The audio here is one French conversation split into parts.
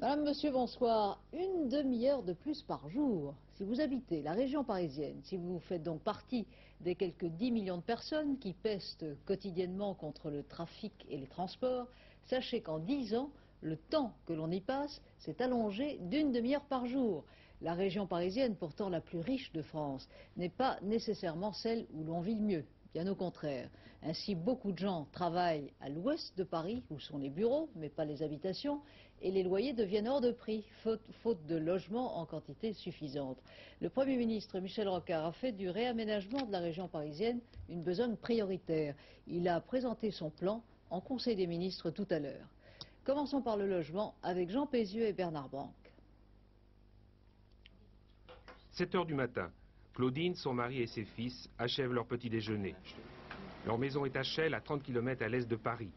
Madame, Monsieur, bonsoir. Une demi-heure de plus par jour. Si vous habitez la région parisienne, si vous faites donc partie des quelques 10 millions de personnes qui pestent quotidiennement contre le trafic et les transports, sachez qu'en 10 ans, le temps que l'on y passe s'est allongé d'une demi-heure par jour. La région parisienne, pourtant la plus riche de France, n'est pas nécessairement celle où l'on vit mieux bien au contraire. Ainsi, beaucoup de gens travaillent à l'ouest de Paris, où sont les bureaux, mais pas les habitations, et les loyers deviennent hors de prix, faute, de logements en quantité suffisante. Le Premier ministre Michel Rocard a fait du réaménagement de la région parisienne une besogne prioritaire. Il a présenté son plan en Conseil des ministres tout à l'heure. Commençons par le logement avec Jean Pézieux et Bernard Branc. 7 heures du matin, Claudine, son mari et ses fils achèvent leur petit déjeuner. Leur maison est à Chelles, à 30 km à l'est de Paris.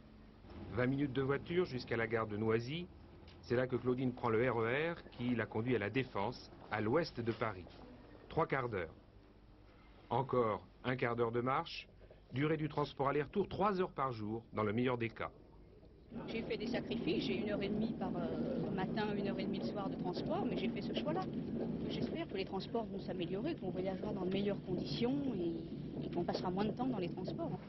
20 minutes de voiture jusqu'à la gare de Noisy. C'est là que Claudine prend le RER e qui la conduit à la Défense, à l'ouest de Paris. Trois quarts d'heure. Encore un quart d'heure de marche. Durée du transport aller-retour, trois heures par jour, dans le meilleur des cas. J'ai fait des sacrifices, j'ai une heure et demie par euh, matin, une heure et demie le soir de transport, mais j'ai fait ce choix-là. J'espère que les transports vont s'améliorer, qu'on voyagera dans de meilleures conditions et, qu'on passera moins de temps dans les transports.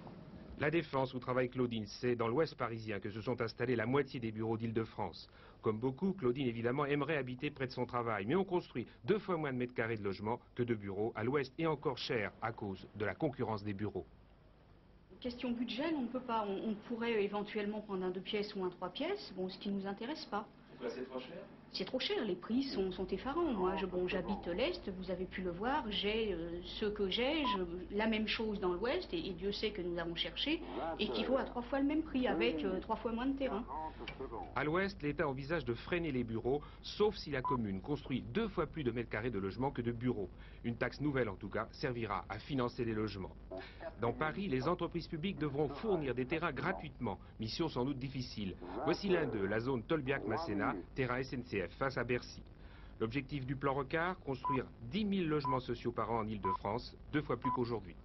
La Défense où travaille Claudine, c'est dans l'ouest parisien que se sont installés la moitié des bureaux d'Île-de-France. Comme beaucoup, Claudine évidemment aimerait habiter près de son travail, mais on construit deux fois moins de mètres carrés de logement que de bureaux à l'ouest et encore cher à cause de la concurrence des bureaux. Question budget, on ne peut pas. On, pourrait éventuellement prendre un deux pièces ou un trois pièces, bon, ce qui ne nous intéresse pas. c'est trop cher c'est trop cher, les prix sont, effarants. Moi, je, j'habite l'Est, vous avez pu le voir, j'ai euh, ce que j'ai, la même chose dans l'Ouest, et, Dieu sait que nous avons cherché, et qui vaut à trois fois le même prix, avec euh, trois fois moins de terrain. À l'Ouest, l'État envisage de freiner les bureaux, sauf si la commune construit deux fois plus de mètres carrés de logements que de bureaux. Une taxe nouvelle, en tout cas, servira à financer les logements. Dans Paris, les entreprises publiques devront fournir des terrains gratuitement, mission sans doute difficile. Voici l'un d'eux, la zone Tolbiac-Masséna, terrain SNCF face à Bercy. L'objectif du plan Recard, construire 10 000 logements sociaux par an en Ile-de-France, deux fois plus qu'aujourd'hui.